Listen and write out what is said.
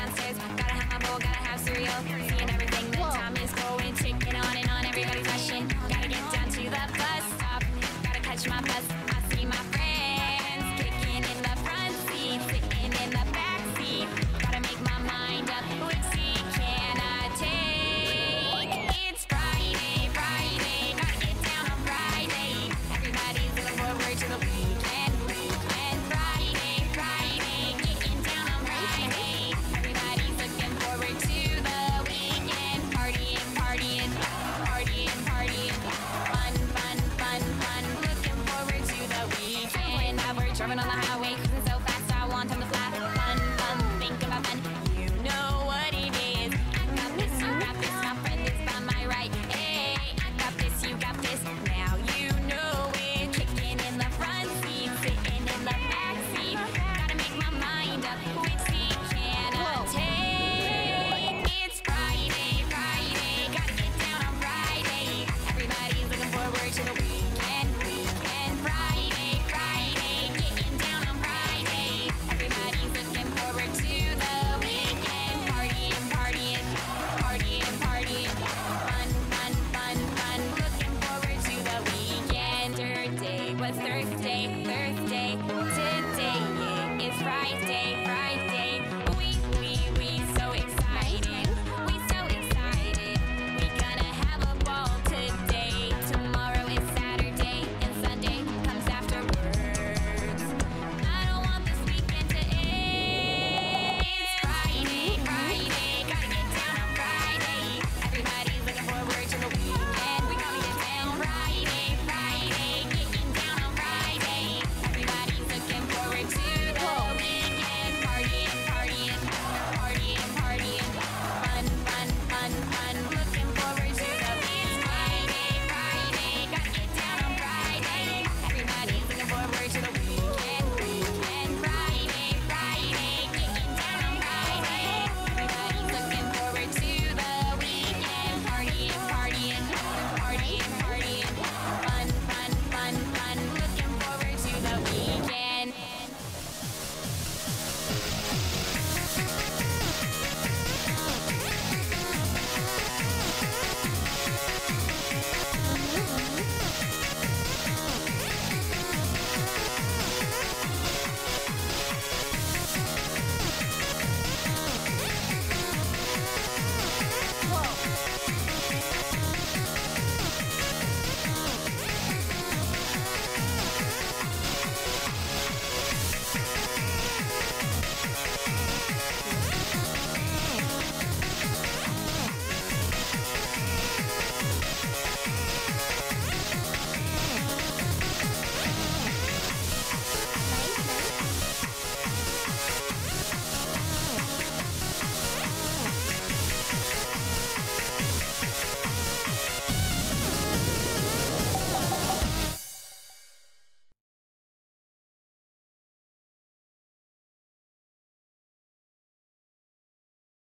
downstairs. Gotta have my bowl, gotta have cereal. Seeing everything, the time is going, ticking on and on. Everybody's rushing. Gotta get down to the bus stop. Gotta catch my bus. Driving on the highway, Thursday was